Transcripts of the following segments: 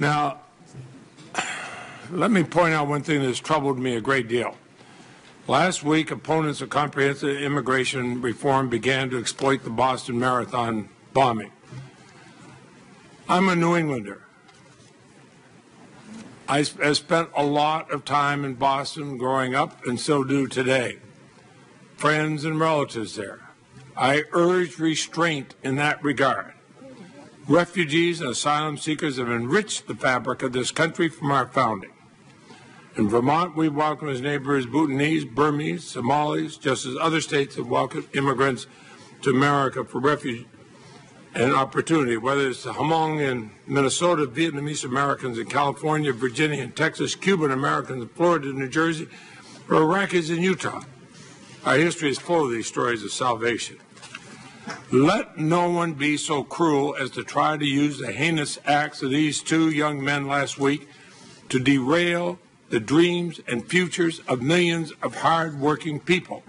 Now, let me point out one thing that's troubled me a great deal. Last week, opponents of comprehensive immigration reform began to exploit the Boston Marathon bombing. I'm a New Englander. I spent a lot of time in Boston growing up and so do today. Friends and relatives there. I urge restraint in that regard. Refugees and asylum seekers have enriched the fabric of this country from our founding. In Vermont, we welcome as neighbors Bhutanese, Burmese, Somalis, just as other states have welcomed immigrants to America for refuge and opportunity, whether it's the Hmong in Minnesota, Vietnamese Americans in California, Virginia, and Texas, Cuban Americans in Florida, and New Jersey, or Iraqis in Utah. Our history is full of these stories of salvation. Let no one be so cruel as to try to use the heinous acts of these two young men last week to derail the dreams and futures of millions of hard-working people.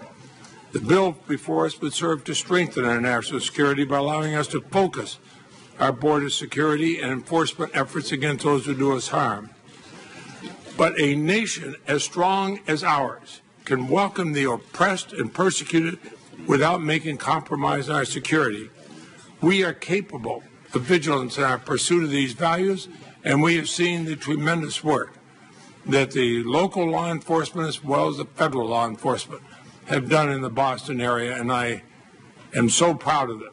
The bill before us would serve to strengthen our national security by allowing us to focus our border security and enforcement efforts against those who do us harm. But a nation as strong as ours can welcome the oppressed and persecuted without making compromise on our security. We are capable of vigilance in our pursuit of these values, and we have seen the tremendous work that the local law enforcement as well as the federal law enforcement have done in the Boston area, and I am so proud of them.